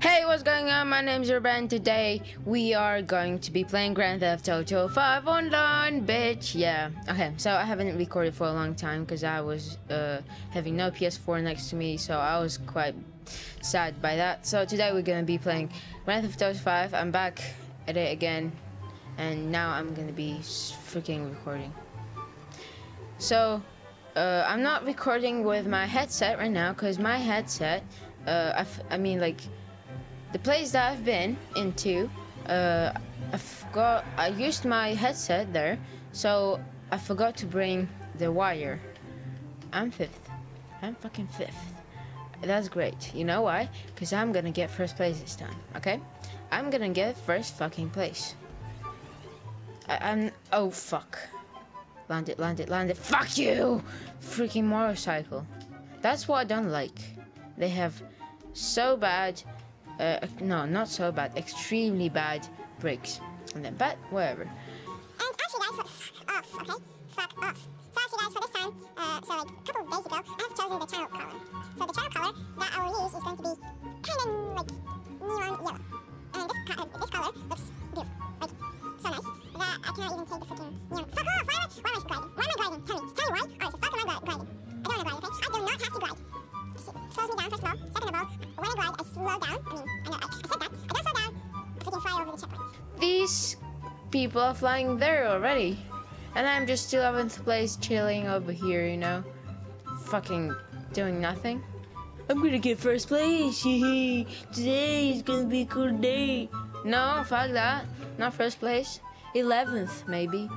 Hey, what's going on? My name's Urban. Today we are going to be playing Grand Theft Auto 5 online, bitch. Yeah. Okay, so I haven't recorded for a long time because I was uh, having no PS4 next to me, so I was quite sad by that. So today we're gonna be playing Grand Theft Auto 5. I'm back at it again, and now I'm gonna be freaking recording. So uh, I'm not recording with my headset right now because my headset, uh, I mean like the place that I've been into, uh, I forgot I used my headset there, so I forgot to bring the wire. I'm fifth. I'm fucking fifth. That's great. You know why? Because I'm gonna get first place this time. Okay? I'm gonna get first fucking place. I, I'm. Oh fuck. Land it, land it, land it. Fuck you! Freaking motorcycle. That's what I don't like. They have so bad uh, no, not so bad, extremely bad brakes. And then but whatever. And actually, guys, fuck off, okay? Fuck off. So actually, guys, for this time, uh, so like a couple days ago, I have chosen the channel color. So the channel color that I will use is going to be kind of like neon yellow. And this, co- uh, this color looks beautiful, like so nice that I cannot even take the freaking neon. Fuck off! Why am I, why am I gliding? Why am I gliding? Tell me, tell me why. Alright, so fuck am I gli- gliding? People are flying there already. And I'm just still 11th place chilling over here, you know? Fucking doing nothing. I'm gonna get first place. Today is gonna be a cool day. No, fuck that. Not first place. 11th, maybe.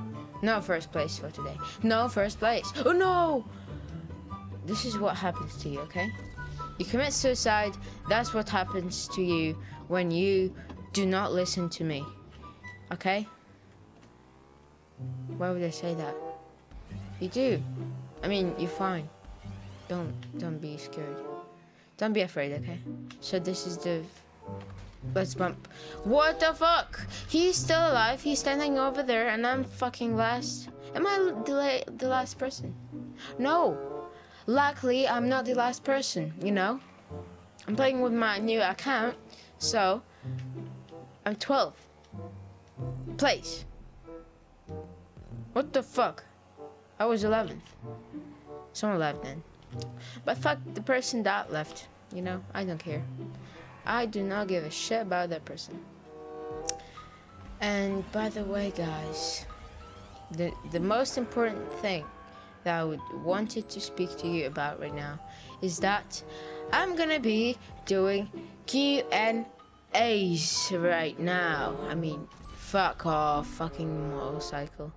No first place for today. No first place. Oh no! This is what happens to you, okay? You commit suicide, that's what happens to you when you do not listen to me. Okay? Why would I say that? You do. I mean, you're fine. Don't don't be scared. Don't be afraid, okay? So this is the Let's bump. What the fuck? He's still alive. He's standing over there, and I'm fucking last. Am I the, the last person? No. Luckily, I'm not the last person. You know. I'm playing with my new account, so I'm 12th place. What the fuck? I was 11th. Someone left then. But fuck the person that left. You know, I don't care. I do not give a shit about that person. And by the way, guys, the the most important thing that I would wanted to speak to you about right now is that I'm gonna be doing Q and A's right now. I mean, fuck off, fucking motorcycle.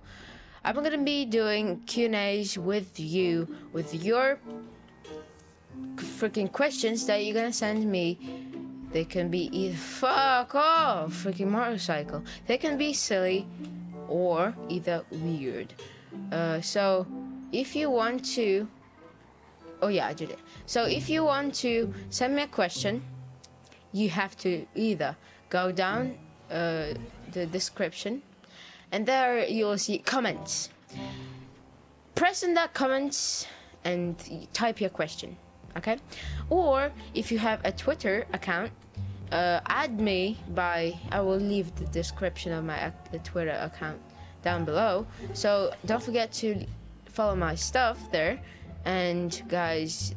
I'm gonna be doing Q and A's with you, with your freaking questions that you're gonna send me they can be either fuck off, freaking motorcycle. They can be silly or either weird. Uh, so if you want to, oh yeah, I did it. So if you want to send me a question, you have to either go down uh, the description, and there you will see comments. Press in that comments and type your question okay? Or if you have a twitter account uh, add me by i will leave the description of my twitter account down below. So don't forget to follow my stuff there. And guys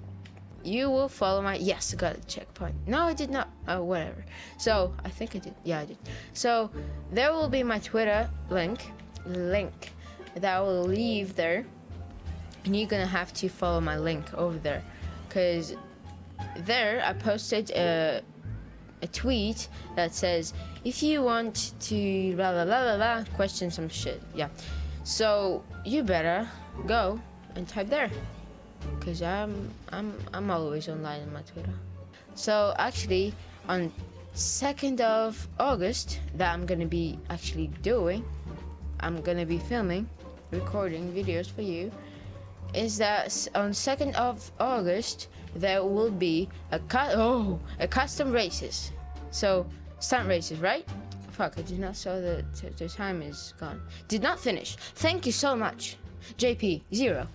you will follow my yes i got a checkpoint. No i did not. Oh whatever. So i think i did. Yeah i did. So there will be my twitter link link that i will leave there. And you're gonna have to follow my link over there. Because there I posted a, a tweet that says if you want to la la la la la question some shit. Yeah. So you better go and type there because I'm I'm I'm always online on my Twitter so actually on 2nd of August that I'm gonna be actually doing I'm gonna be filming recording videos for you is that on 2nd of August there will be a cu- oh a custom races. So stunt races, right? Fuck, I did not saw the t- the time is gone. Did not finish. Thank you so much, JP zero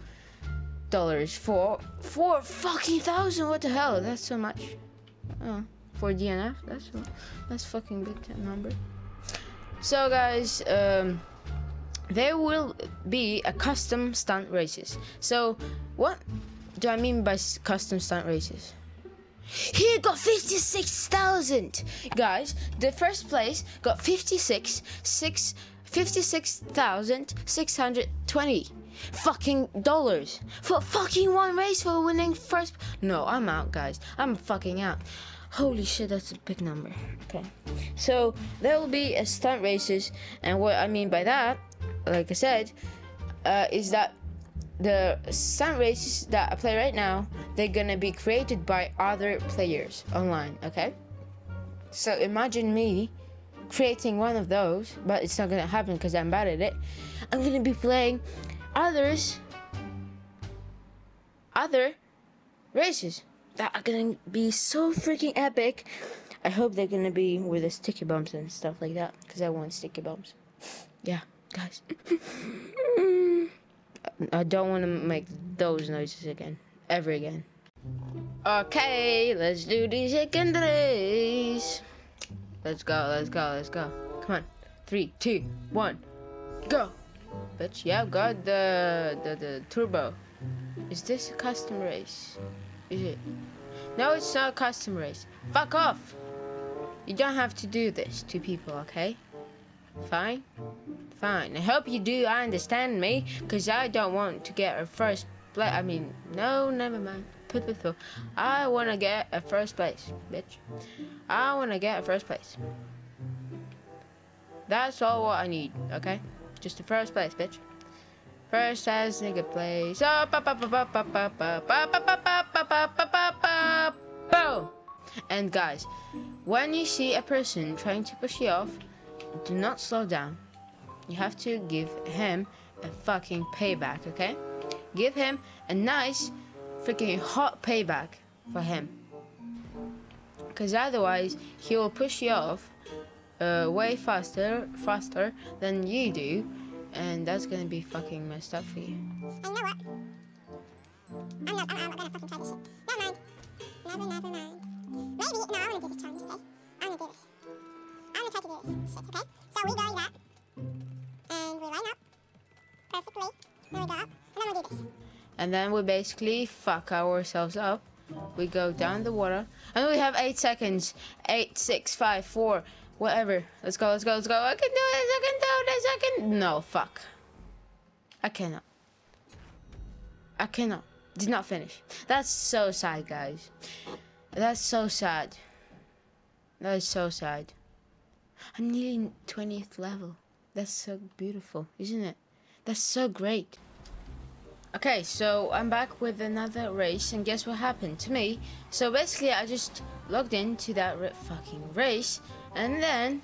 dollars for four fucking thousand. What the hell? That's so much. Oh, for DNF. That's that's fucking big number. So guys, um, there will be a custom stunt races. So what do I mean by custom stunt races? He got 56,000! Guys, the first place got 56, 6, 56,620 fucking dollars for fucking one race for winning first. No, I'm out, guys. I'm fucking out. Holy shit, that's a big number. Okay. So, there will be a stunt races, and what I mean by that, like I said, uh, is that the stunt races that I play right now, they're gonna be created by other players online, okay? So imagine me creating one of those, but it's not gonna happen because I'm bad at it. I'm gonna be playing others, other races that are gonna be so freaking epic. I hope they're gonna be with the sticky bumps and stuff like that because I want sticky bumps. Yeah, guys. I don't want to make those noises again. Ever again. Okay, let's do the second race. Let's go, let's go, let's go. Come on. Three, two, one, go. Bitch, yeah, I've got the, the, the turbo. Is this a custom race? Is it? No, it's not a custom race. Fuck off! You don't have to do this to people, okay? Fine? Fine. I hope you do I understand me, because I don't want to get a first. I mean, no, never mind. Put it through. I want to get a first place, bitch. I want to get a first place. That's all what I need, okay? Just the first place, bitch. First as nigga place. Boom! And guys, when you see a person trying to push you off, do not slow down. You have to give him a fucking payback, okay? Give him a nice, freaking hot payback for him. Because otherwise, he will push you off uh, way faster, faster than you do, and that's gonna be fucking messed up for you. And you know what? I'm not, I'm, I'm not gonna fucking try this shit. Never mind. Never, never mind. Maybe, no, I wanna do this challenge, okay? I wanna do this. I'm gonna try to do this shit, okay? Then we basically fuck ourselves up. We go down the water, and we have eight seconds. Eight, six, five, four, whatever. Let's go, let's go, let's go. I can do this, I can do this, I can. No, fuck. I cannot. I cannot. Did not finish. That's so sad, guys. That's so sad. That is so sad. I'm nearly 20th level. That's so beautiful, isn't it? That's so great. Okay, so I'm back with another race, and guess what happened to me? So basically, I just logged into that fucking race, and then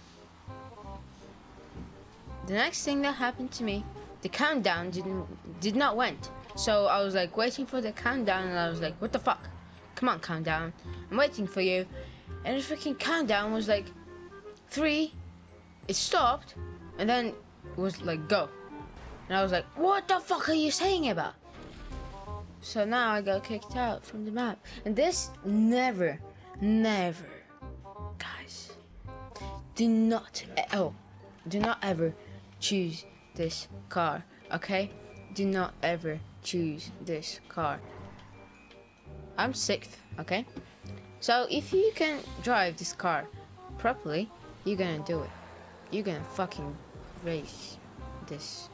the next thing that happened to me, the countdown didn't did not went. So I was like waiting for the countdown, and I was like, what the fuck? Come on, countdown! I'm waiting for you. And the freaking countdown was like three. It stopped, and then it was like go. And I was like, what the fuck are you saying about? So now I got kicked out from the map. And this never, never, guys, do not, oh, do not ever choose this car, okay? Do not ever choose this car. I'm sixth, okay? So if you can drive this car properly, you're gonna do it. You're gonna fucking race this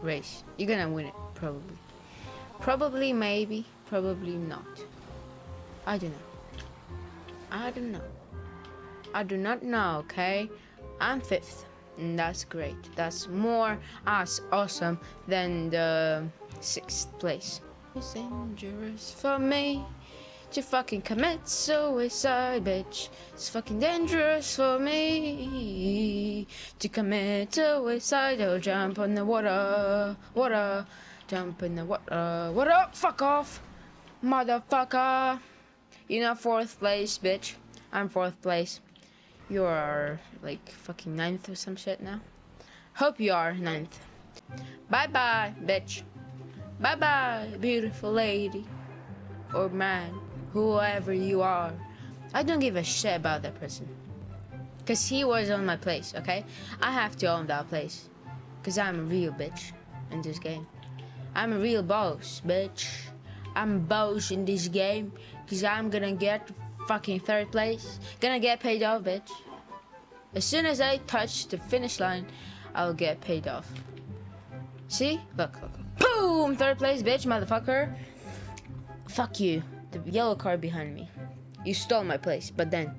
race. You're gonna win it, probably. Probably, maybe, probably not. I don't know. I don't know. I do not know, okay? I'm fifth, and that's great. That's more as awesome than the sixth place. It's dangerous for me to fucking commit suicide, bitch. It's fucking dangerous for me to commit suicide or jump on the water, water, jump in the water, uh, water. Fuck off, motherfucker. You're not fourth place, bitch. I'm fourth place. You are like fucking ninth or some shit now. Hope you are ninth. Bye bye, bitch. Bye bye, beautiful lady or man, whoever you are. I don't give a shit about that person. Cause he was on my place, okay? I have to own that place. Cause I'm a real bitch in this game. I'm a real boss, bitch. I'm boss in this game. Cause I'm gonna get fucking third place. Gonna get paid off, bitch. As soon as I touch the finish line, I'll get paid off. See? Look, look, look. Boom! Third place, bitch, motherfucker. Fuck you. The yellow car behind me. You stole my place, but then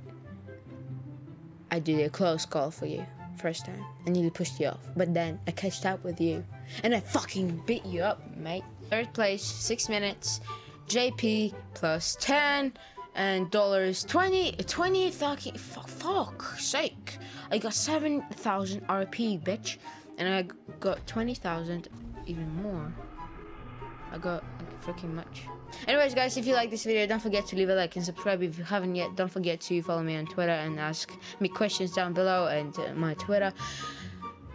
I did a close call for you first time. I nearly pushed you off, but then I catched up with you and I fucking beat you up, mate. Third place, six minutes. JP plus 10 and dollars 20 20 fucking fuck, fuck sake i got 7000 rp bitch and i got 20000 even more i got like, freaking much anyways guys if you like this video don't forget to leave a like and subscribe. If you haven't yet don't forget to follow me on twitter and ask me questions down below and uh, my twitter.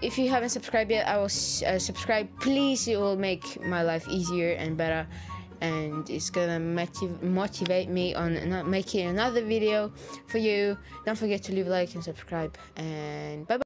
If you haven't subscribed yet i will uh, subscribe. Please it will make my life easier and better and it's gonna motiv motivate me on making another video for you. Don't forget to leave a like and subscribe and bye bye